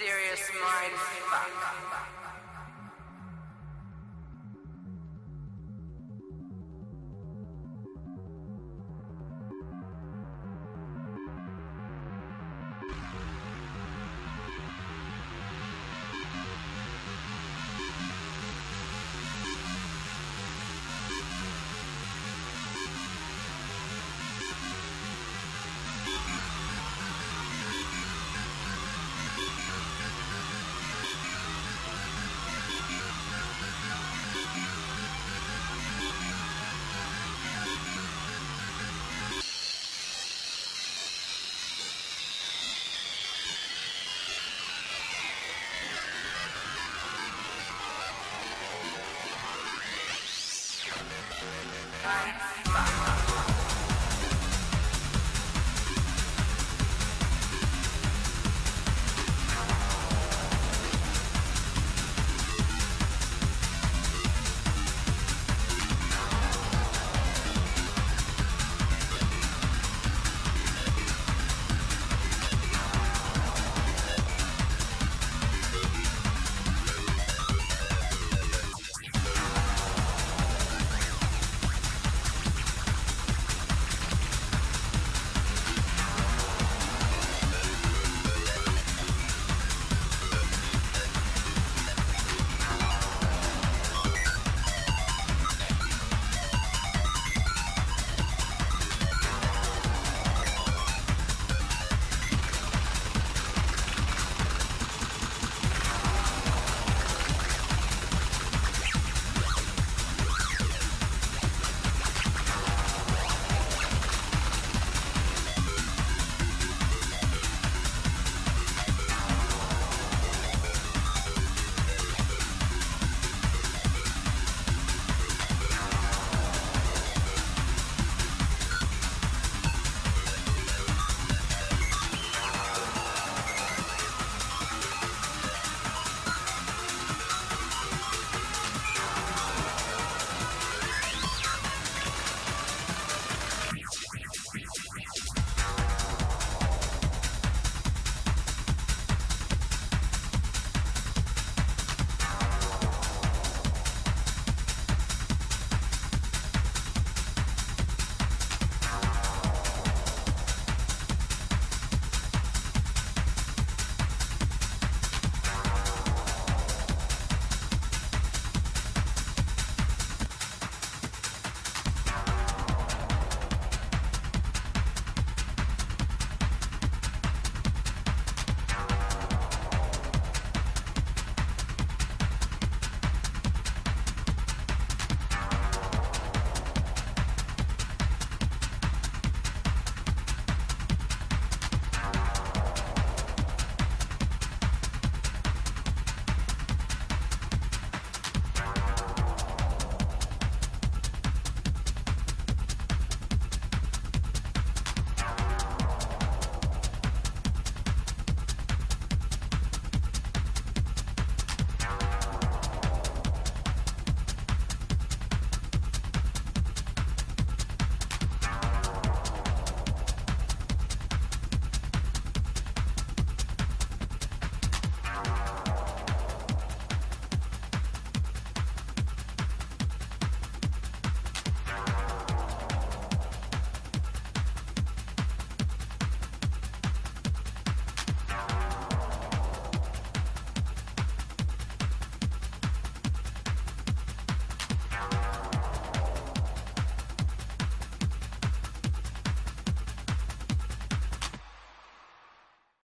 Serious mind fuck. Bye.